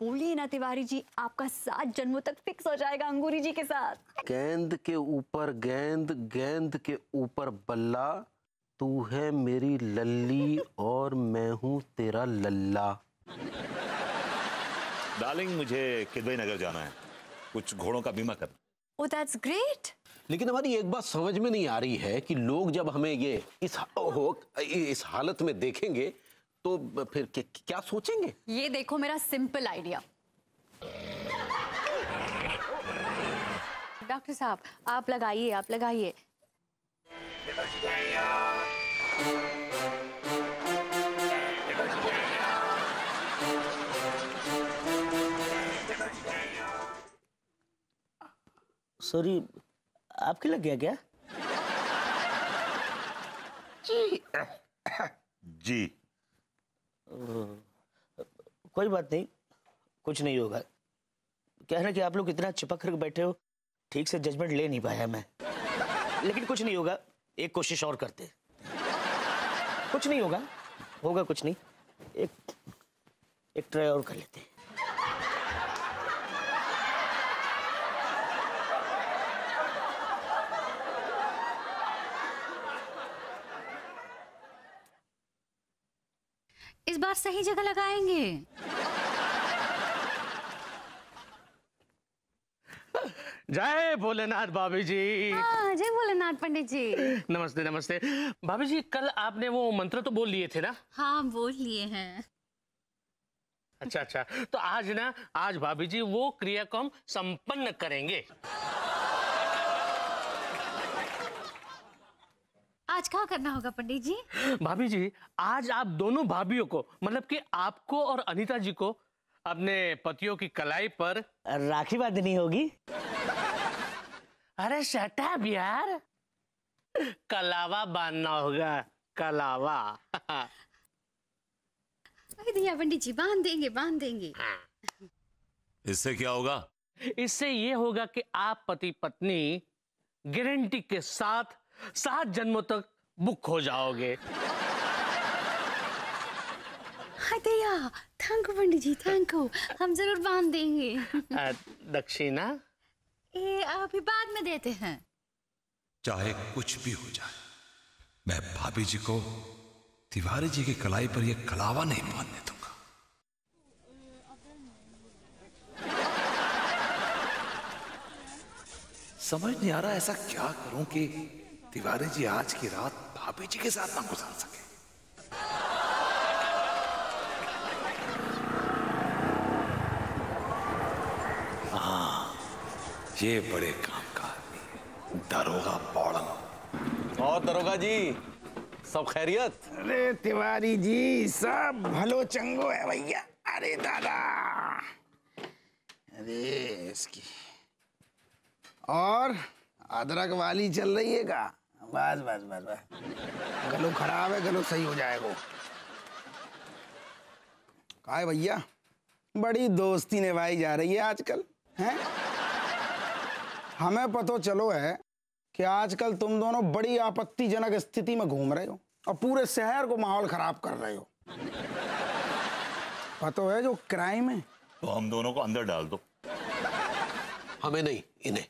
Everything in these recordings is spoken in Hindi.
बोलिए ना तिवारी जी आपका सात जन्मों तक फिक्स हो जाएगा अंगूरी जी के साथ। गेंद के ऊपर गेंद गेंद के ऊपर बल्ला तू है मेरी लल्ली और मैं हूँ तेरा लल्ला। डार्लिंग मुझे किदवई नगर जाना है। कुछ घोड़ों का बीमा कर ओ दैट्स ग्रेट लेकिन हमारी एक बात समझ में नहीं आ रही है कि लोग जब हमें ये इस हो इस हालत में देखेंगे तो फिर क्या, सोचेंगे? ये देखो मेरा सिंपल आइडिया डॉक्टर साहब आप लगाइए आप लगाइए। सॉरी आपके लग गया क्या? जी। जी। कोई बात नहीं, कुछ नहीं होगा। कह रहे कि आप लोग इतना चिपक कर बैठे हो, ठीक से जजमेंट ले नहीं पाया मैं। लेकिन कुछ नहीं होगा, एक कोशिश और करते कुछ नहीं होगा होगा कुछ नहीं, एक एक ट्राई और कर लेते हैं इस बार सही जगह लगाएँगे। जय भोलेनाथ भाभी जी हाँ जय भोलेनाथ पंडित जी नमस्ते नमस्ते। भाभी जी कल आपने वो मंत्र तो बोल लिए थे ना? हाँ बोल लिए हैं। अच्छा अच्छा। तो आज ना आज भाभी जी वो क्रिया को हम संपन्न करेंगे। आज क्या करना होगा पंडित जी? भाभी जी आज आप दोनों भाभीियों को मतलब कि आपको और अनीता जी को अपने पतियों की कलाई पर राखी बांधनी होगी। अरे शटअप यार। कलावा बांधना होगा कलावा। अरे दिया पंडित जी बाँध देंगे बाँध देंगे। इससे क्या होगा? इससे ये होगा कि आप पति पत्नी गारंटी के साथ सात जन्मों तक बुक हो जाओगे। हाँ thank you Pandit ji thank you हम ज़रूर बाँध देंगे। दक्षिणा? ये अभी बाद में देते हैं। चाहे कुछ भी हो जाए मैं भाभी जी को तिवारी जी की कलाई पर यह कलावा नहीं बांधने दूँगा। समझ नहीं आ रहा ऐसा क्या करूँ कि तिवारी जी आज की रात भाभी जी के साथ ना गुजार सके। हाँ ये बड़े काम का आदमी दरोगा पौड़न और दरोगा जी सब खैरियत? अरे तिवारी जी सब भलो चंगो है भैया। अरे दादा। अरे इसकी। और अदरक वाली चल रही है का? बस बस बस बस। गलो खराब है गलो सही हो जाएगा। का भैया? बड़ी दोस्ती निभाई जा रही है आजकल हैं? हमें पतो चलो है कि आजकल तुम दोनों बड़ी आपत्तिजनक स्थिति में घूम रहे हो और पूरे शहर को माहौल खराब कर रहे हो। पतो है जो क्राइम है? तो हम दोनों को अंदर डाल दो। हमें नहीं इन्हें।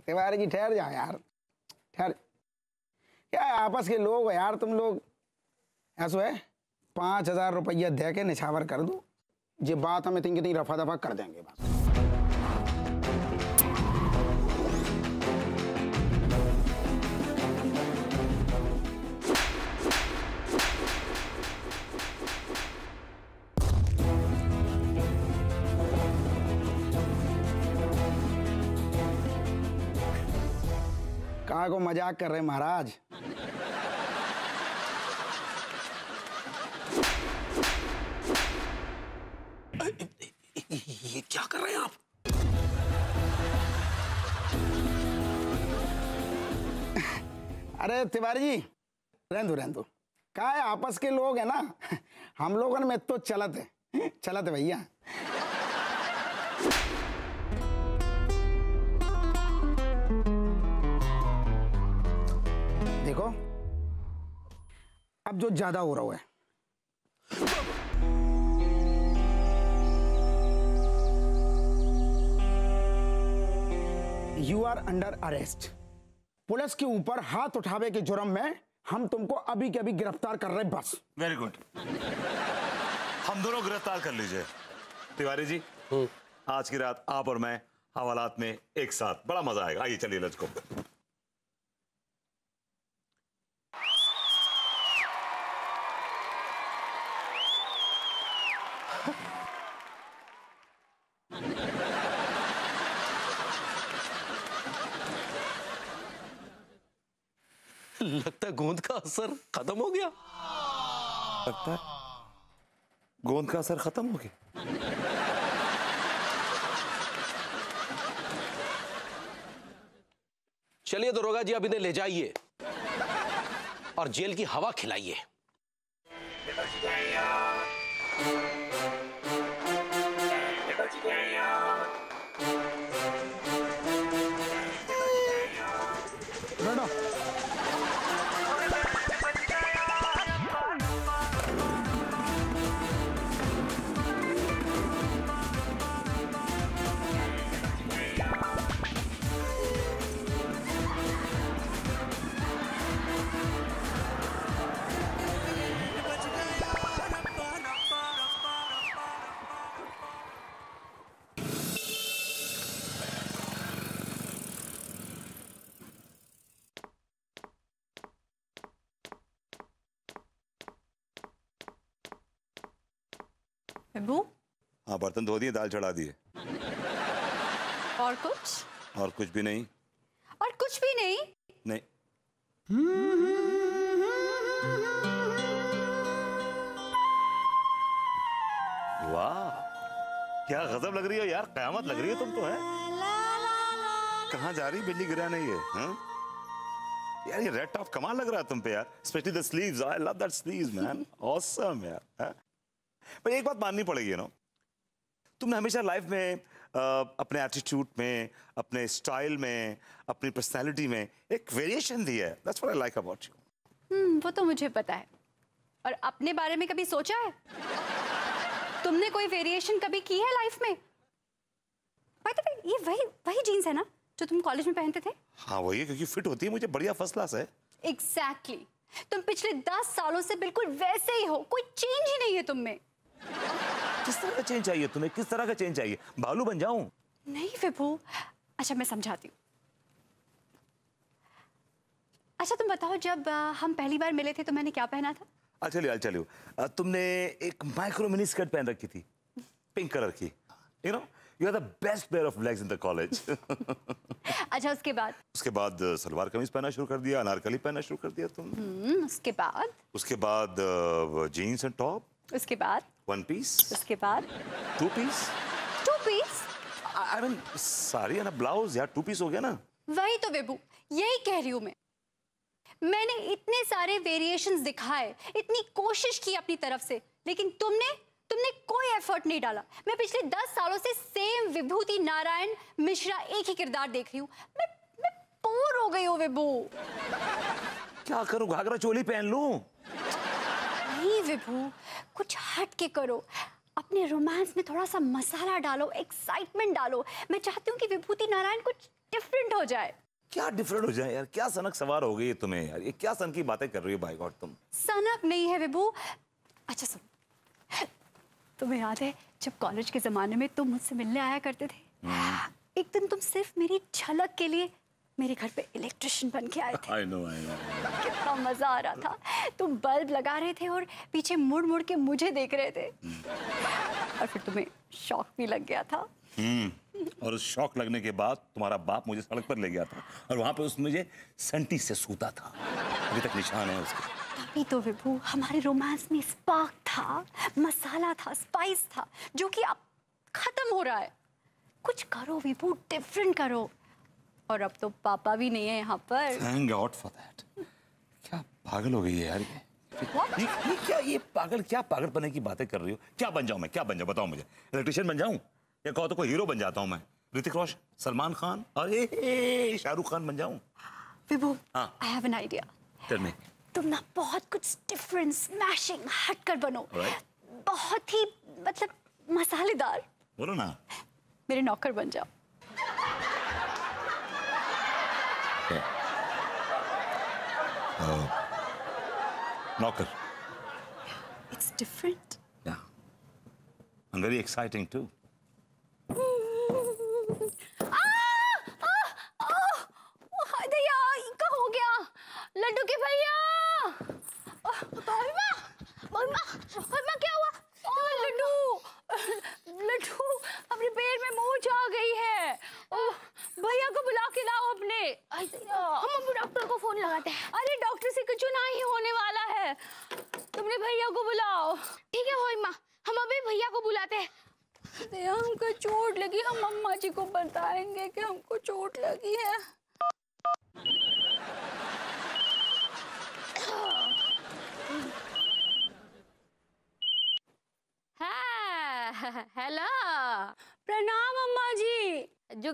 तिवारी जी ठहर जाओ यार। ठहर क्या आपस के लोग हो यार तुम लोग? ऐसा है, पाँच हज़ार रुपया दे के निछावर कर दो। ये बात हम इतनी कितनी रफा दफ़ा कर देंगे बस। कहा को मज़ाक कर रहे महाराज? ये क्या कर रहे हैं आप? अरे तिवारी जी रहन दो रहन दो। कहा है? आपस के लोग है ना? हम लोगन में तो चलत है। चलत है भैया। अब जो ज़्यादा हो रहा है। You are under arrest police के ऊपर हाथ उठावे के जुर्म में हम तुमको अभी के अभी गिरफ़्तार कर रहे बस। वेरी गुड हम दोनों गिरफ़्तार कर लीजिए। तिवारी जी हम्म। आज की रात आप और मैं हवालात में एक साथ। बड़ा मज़ा आएगा। आइए चलिए लेट्स लगता है गोंद का असर खत्म हो गया। लगता है गोंद का असर खत्म हो गया। चलिए दरोगा जी अब इन्हें ले जाइए और जेल की हवा खिलाइए। विभू हाँ बर्तन धो दिए दाल चढ़ा दिए। और कुछ? और कुछ भी नहीं। और कुछ भी नहीं? नहीं। वाह क्या गजब लग रही हो यार कयामत लग रही है तुम तो है? कहाँ जा रही बिल्ली गिरा नहीं है हाँ? यार ये रेड टॉप कमाल लग रहा है तुम पे यार specially the sleeves I love that sleeves man awesome यार हाँ? पर एक बात माननी पड़ेगी ना तुमने हमेशा लाइफ में अपने एटीट्यूड में अपने स्टाइल में अपनी पर्सनालिटी में एक वेरिएशन दी है. That's what I like about you hmm वो तो मुझे पता है। और अपने बारे में कभी सोचा है? तुमने कोई वेरिएशन कभी की है लाइफ में? The way, ये वही वही जीन्स है ना जो तुम कॉलेज में पहनते थे? हाँ वही है क्योंकि फिट होती है मुझे बढ़िया फ़र्स्ट क्लास है। Exactly exactly. तुम पिछले दस सालों से बिल्कुल वैसे ही हो कोई चेंज ही नहीं है तुम में। किस तरह का चेंज चाहिए तुम्हें? किस तरह का चेंज चाहिए भालू बन जाऊँ? नहीं विभू अच्छा मैं समझाती हूँ। अच्छा तुम बताओ जब हम पहली बार मिले थे तो मैंने क्या पहना था? अच्छा चलिए अच्छा तुमने एक माइक्रो मिनी स्कर्ट पहन रखी थी। पिंक कलर की। You know you are the best pair of legs in the college अच्छा उसके बाद? उसके बाद सलवार कमीज पहनना शुरू कर दिया अनारकली पहनना शुरू कर दिया तुम हम्म, उसके बाद? उसके बाद जीन्स एंड टॉप उसके बाद? वन पीस उसके बाद? Two piece two piece I mean sari है ना ब्लाउज यार टू पीस हो गया ना। वही तो विभू यही कह रही हूँ मैं। मैंने इतने सारे वेरिएशंस दिखाए इतनी कोशिश की अपनी तरफ़ से लेकिन तुमने तुमने कोई एफर्ट नहीं डाला। मैं पिछले दस सालों से सेम विभूति नारायण मिश्रा एक ही किरदार देख रही हूँ। मैं मैं बोर हो गई हूँ विभू। क्या करूँ घाघरा चोली पहन लूँ? विभू कुछ हट के करो। अपने रोमांस में थोड़ा सा मसाला डालो एक्साइटमेंट डालो। मैं चाहती हूँ कि विभूति नारायण कुछ डिफरेंट हो जाए। क्या डिफरेंट हो जाए यार? क्या सनक सवार हो गई है तुम्हें यार? ये क्या सन की बातें कर रही हो भाई गॉड तुम? सनक नहीं है विभू। अच्छा सुन तुम्हें याद है जब कॉलेज के जमाने में तुम मुझसे मिलने आया करते थे? एक दिन तुम सिर्फ़ मेरी झलक के लिए मेरे घर पे इलेक्ट्रिशियन बन के आए थे। आई नो आई नो कितना मज़ा आ रहा था। तुम बल्ब लगा रहे थे और पीछे मुड़ मुड़ के मुझे देख रहे थे। और फिर तुम्हें शौक भी लग गया था। हम्म और उस शौक लगने के बाद तुम्हारा बाप मुझे सड़क पर ले गया था और वहाँ पे उस मुझे संटी से सूता था। अभी तक निशान है उसके। तभी तो विभू हमारे रोमांस में स्पार्क था मसाला था स्पाइस था जो कि अब खत्म हो रहा है। कुछ करो विभू डिफरेंट करो। और अब तो पापा भी नहीं है यहाँ पर। थैंक गॉड फॉर दैट क्या पागल हो गई है यार ये? ये, ये क्या ये पागल क्या पागलपने की बातें कर रही हो? क्या बन जाऊँ मैं क्या बन जाऊँ बताओ मुझे। इलेक्ट्रिशियन बन जाऊँ? या कहो तो कोई हीरो बन जाता हूँ मैं? ऋतिक रोशन सलमान खान और शाहरुख खान बन जाऊँ? विभू हाँ। I have an idea tell me तुम ना बहुत कुछ डिफरेंट स्मैशिंग हटकर बनो। Alright. बहुत ही मतलब मसालेदार। बोलो ना। मेरे नौकर बन जाओ। Yeah. Oh. Knocker. It's different. Yeah. And very exciting, too.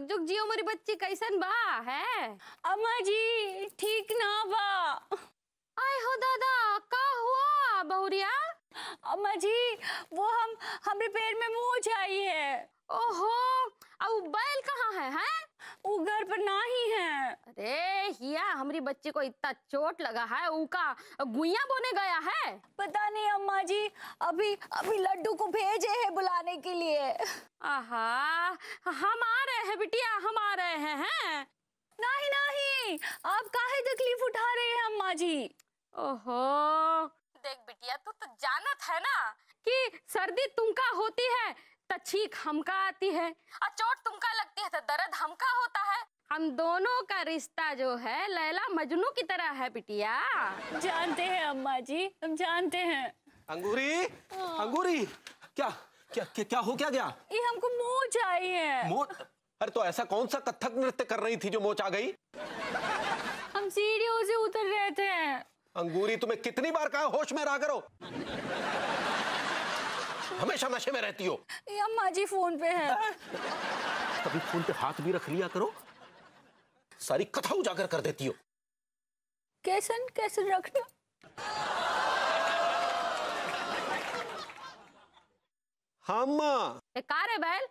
जुग जुग जियो मेरी बच्ची कैसन बा है? अम्मा जी ठीक ना बा। आय हो दादा का हुआ बहुरिया? अम्मा जी वो हम हमरे पैर में मोच आई है। ओहो अब बैल कहाँ है हैं? वो घर पर ना ही है। अरे हिया हमारी बच्ची को इतना चोट लगा है उका गुइया बोने गया है? पता नहीं अम्मा जी अभी अभी लड्डू को भेजे हैं बुलाने के लिए। आहा हम आ रहे हैं बिटिया हम आ रहे हैं हैं? नहीं नहीं आप काहे तकलीफ़ उठा रहे हैं अम्मा जी? ओहो देख बिटिया तू तो जानत है ना कि सर्दी तुमका होती है तो छींक हमका आती है। और चोट तुमका लगती है तो दर्द हमका होता है। हम दोनों का रिश्ता जो है लैला मजनू की तरह है बिटिया जानते हैं अम्मा जी हम जानते हैं। अंगूरी अंगूरी क्या क्या क्या, क्या हो क्या गया? ये हमको मोच आई है। मोच? अरे तो ऐसा कौन सा कथक नृत्य कर रही थी जो मोच आ गई? हम सीढ़ियों से उतर रहे थे। अंगूरी तुम्हें कितनी बार कहा होश में रहा करो। हमेशा नशे में रहती हो। ये अम्मा जी फ़ोन पे है। कभी फ़ोन पे हाथ भी रख लिया करो। सारी कथा उजागर कर देती हो। कैसन कैसन रखना? हम एक कार है बैल।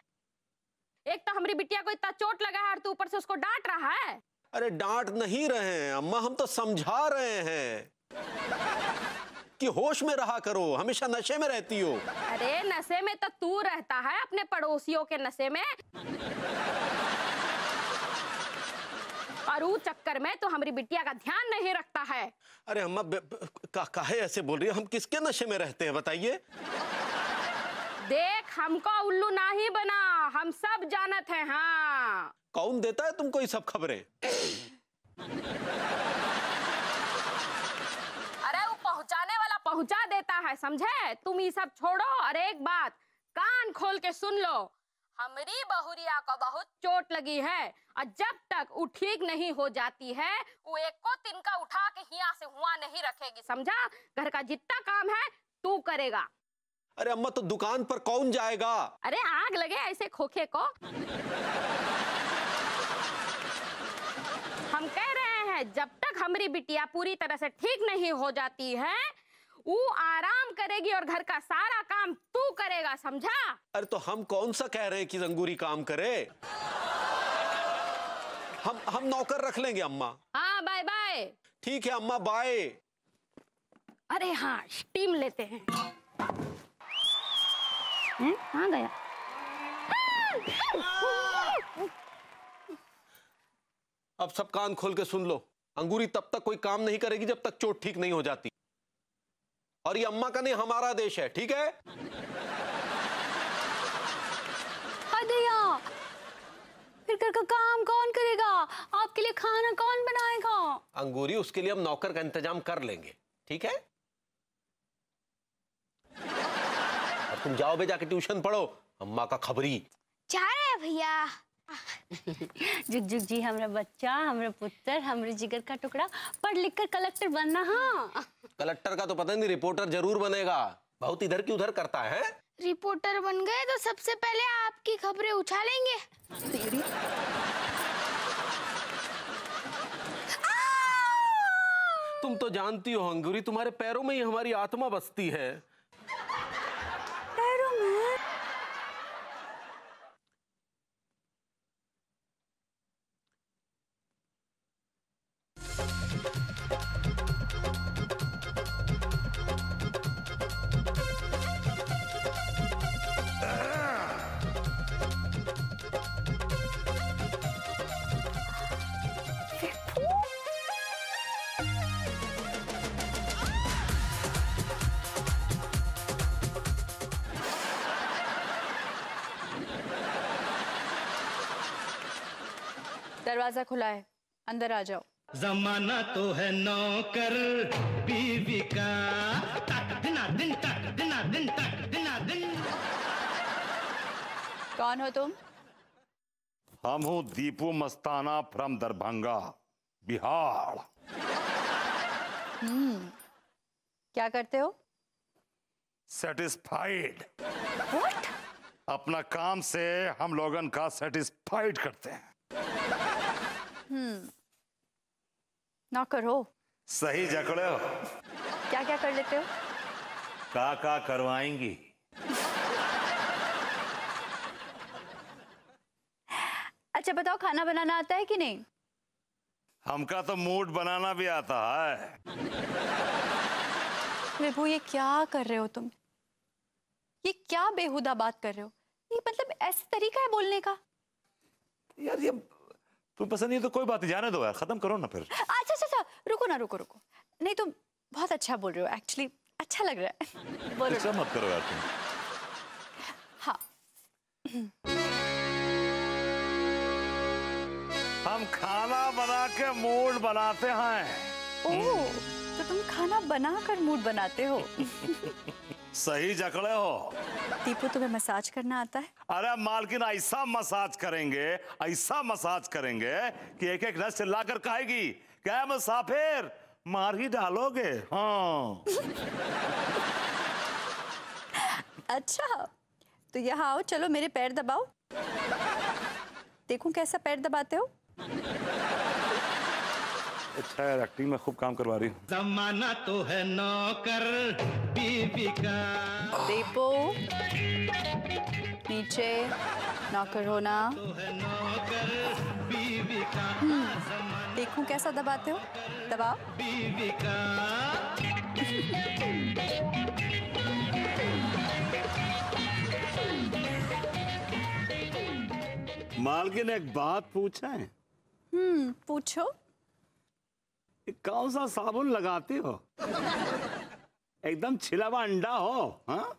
एक तो हमारी बिटिया को इतना चोट लगा है और तू ऊपर से उसको डांट रहा है। अरे डांट नहीं रहे हैं अम्मा हम तो समझा रहे हैं। कि होश में रहा करो हमेशा नशे में रहती हो। अरे नशे में तो तू रहता है अपने पड़ोसियों के नशे में। और ऊ चक्कर में तो हमारी बिटिया का ध्यान नहीं रखता है। अरे अम्मा का, काहे ऐसे बोल रही है? हम किसके नशे में रहते हैं बताइए। देख हमको उल्लू ना ही बना हम सब जानत हैं हाँ। कौन देता है तुमको ये सब खबरें अरे वो पहुँचाने वाला पहुँचा देता है समझे? तुम ये सब छोड़ो और एक बात कान खोल के सुन लो। हमारी बहुरिया को बहुत चोट लगी है और जब तक वो ठीक नहीं हो जाती है वो एक को तिनका उठा के हिया से हुआ नहीं रखेगी समझा? घर का जितना काम है तू करेगा। अरे अम्मा तो दुकान पर कौन जाएगा? अरे आग लगे ऐसे खोखे को। हम कह रहे हैं जब तक हमारी बिटिया पूरी तरह से ठीक नहीं हो जाती है वो आराम करेगी और घर का सारा काम तू करेगा समझा? अरे तो हम कौन सा कह रहे हैं कि अंगूरी काम करे? हम हम नौकर रख लेंगे अम्मा। हाँ बाय बाय। ठीक है अम्मा बाय। अरे हाँ स्टीम लेते हैं। हैं? कहाँ गया? अब सब कान खोल के सुन लो। अंगूरी तब तक कोई काम नहीं करेगी जब तक चोट ठीक नहीं हो जाती। और ये अम्मा का नहीं हमारा देश है ठीक है? फिर घर का काम कौन करेगा? आपके लिए खाना कौन बनाएगा? अंगूरी उसके लिए हम नौकर का इंतज़ाम कर लेंगे ठीक है? अब तुम जाओ बे जाके ट्यूशन पढ़ो। अम्मा का खबरी। जा रहे हैं भैया। जुग जुग जी हमरा बच्चा हमरा पुत्र हमरे जिगर का टुकड़ा पढ़ लिख कर कलेक्टर बनना हाँ। कलेक्टर का तो पता नहीं रिपोर्टर ज़रूर बनेगा। बहुत इधर की उधर करता है। रिपोर्टर बन गए तो सबसे पहले आपकी खबरें उछालेंगे। तुम तो जानती हो अंगूरी तुम्हारे पैरों में ही हमारी आत्मा बसती है। दरवाज़ा खुला है अंदर आ जाओ। जमाना तो है नौकर बीवी का तक दिना दिन तक दिना दिन तक दिना दिन। कौन हो तुम? हम हूँ दीपू मस्ताना फ्रॉम दरभंगा बिहार। हम्म क्या करते हो? सेटिस्फाइड अपना काम से हम लोगन का सेटिस्फाइड करते हैं। नौकर करो। सही जकड़े हो। क्या क्या कर लेते हो? का का करवाएँगी। अच्छा बताओ खाना बनाना आता है कि नहीं? हमका तो मूड बनाना भी आता है। विभू ये क्या कर रहे हो तुम? ये क्या बेहुदा बात कर रहे हो? ये मतलब ऐसा तरीका है बोलने का? यार ये तुम पसंद नहीं तो कोई बात नहीं जाने दो यार खत्म करो ना फिर। अच्छा अच्छा अच्छा रुको ना रुको रुको। नहीं तुम बहुत अच्छा बोल रहे हो एक्चुअली अच्छा लग रहा है। बोलो ऐसा मत करो यार तुम। हाँ। हम खाना बना के मूड बनाते हैं। ओह तो तुम खाना बनाकर मूड बनाते हो। सही जकड़े हो। दीपू तुम्हें मसाज करना आता है? अरे मालकिन ऐसा मसाज करेंगे ऐसा मसाज करेंगे कि एक एक नस चिल्ला कर कहेगी क्या मुसाफिर? मार ही डालोगे? हाँ। अच्छा तो यहाँ आओ चलो मेरे पैर दबाओ। देखूँ कैसा पैर दबाते हो? अच्छा यार एक्टिंग में खूब काम करवा रही हूँ। जमाना तो है नौकर बीवी का। दीपू नीचे नौकर होना। तो है नौकर बीवी का। देखूँ कैसा दबाते हो? दबाओ। बीवी का। मालकिन एक बात पूछे? हम्म पूछो। कौन सा साबुन लगाते हो? एकदम छिला हुआ अंडा हो हाँ?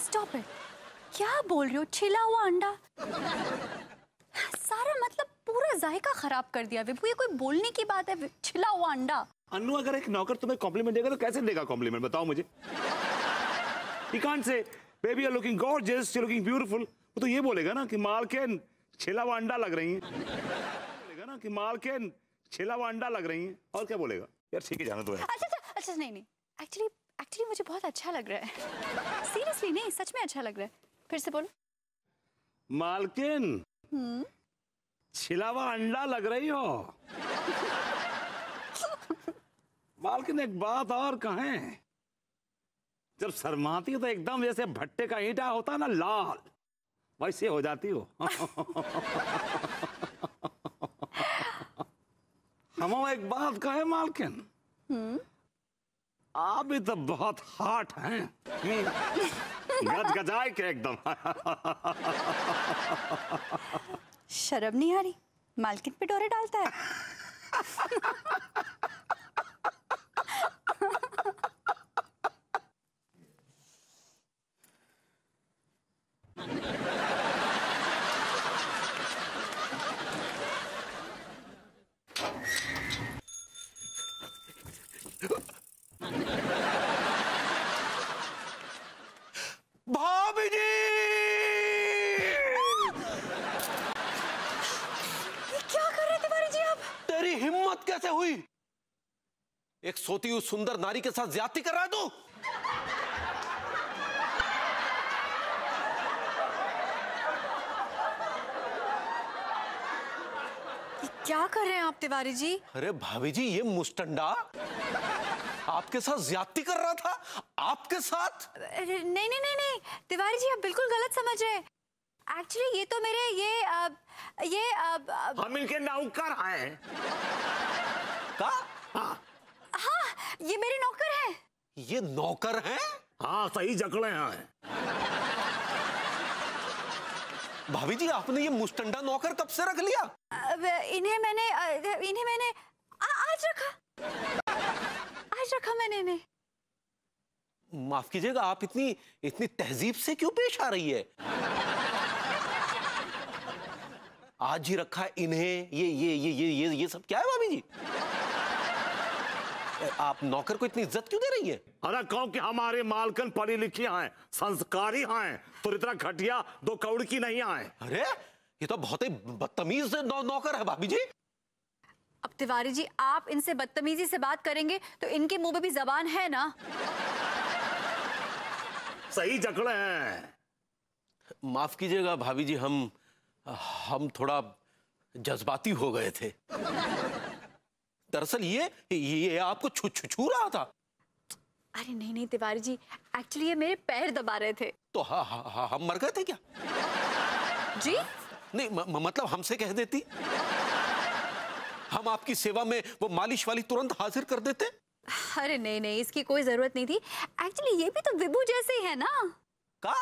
स्टॉप इट क्या बोल रहे हो? छिला हुआ अंडा? सारा मतलब पूरा जायका खराब कर दिया विभू। ये कोई बोलने की बात है? छिला हुआ अंडा। अनु अगर एक नौकर तुम्हें कॉम्प्लीमेंट देगा तो कैसे देगा कॉम्प्लीमेंट बताओ मुझे। Say baby are looking gorgeous you looking beautiful वो तो ये बोलेगा ना कि मालकिन छिला हुआ अंडा लग रही है। ना कि मालकिन छिला हुआ अंडा लग रही है और क्या बोलेगा? यार ठीक है जाना तो है अच्छा अच्छा अच्छा नहीं नहीं एक्चुअली एक्चुअली मुझे बहुत अच्छा लग रहा है। सीरियसली नहीं सच में अच्छा लग रहा है। फिर से बोलो। मालकिन छिला हुआ अंडा लग रही हो? मालकिन एक बात और कहें। जब शर्माती हो तो एकदम जैसे भट्टे का ईटा होता है ना लाल वैसे हो जाती हो। हम एक बात कहे मालकिन? आप भी तो बहुत हाट हैं। गज गजाए के एकदम। शर्म नहीं आ रही? मालकिन पे डोरे डालता है भाभी जी ये क्या कर रहे थे तिवारी जी आप तेरी हिम्मत कैसे हुई हुई सुंदर नारी के साथ ज़्यादा कर रहा है तू? क्या कर रहे हैं आप तिवारी जी? अरे भाभी जी ये मुस्टंडा आपके साथ ज्यादती कर रहा था आपके साथ? नहीं नहीं नहीं नहीं तिवारी जी आप बिल्कुल गलत समझ रहे हैं। एक्चुअली ये तो मेरे ये आ, ये आ, आ, हम इनके नौकर हैं। का? हाँ ये मेरे नौकर हैं। ये नौकर हैं? हाँ सही जकड़े हैं। भाभी जी आपने ये मुस्टंडा नौकर कब से रख लिया? इन्हें मैंने इन्हें मैंने आ, आज रखा। आज रखा मैंने इन्हें। माफ़ कीजिएगा आप इतनी इतनी तहजीब से क्यों पेश आ रही है? आज ही रखा इन्हें ये ये ये ये ये ये सब क्या है भाभी जी? आप नौकर को इतनी इज़्ज़त क्यों दे रही हैं? अरे कहो कि हमारे मालकन पढ़ी लिखी हैं संस्कारी हैं तो इतना घटिया दो कौड़ की नहीं आए। अरे ये तो बहुत ही बदतमीज नौ, नौकर है भाभी जी। अब तिवारी जी आप इनसे बदतमीजी से बात करेंगे तो इनके मुँह में भी जबान है ना? सही जकड़े हैं। माफ़ कीजिएगा भाभी जी हम हम थोड़ा जज्बाती हो गए थे। दरअसल ये ये आपको छू छू छू रहा था। अरे नहीं नहीं तिवारी जी एक्चुअली ये मेरे पैर दबा रहे थे। तो हा, हा, हा, हम मर गए थे क्या? जी? नहीं म, म, मतलब हमसे कह देती। हम आपकी सेवा में वो मालिश वाली तुरंत हाजिर कर देते। अरे नहीं नहीं इसकी कोई ज़रूरत नहीं थी। एक्चुअली ये भी तो विभू जैसे ही है ना? का?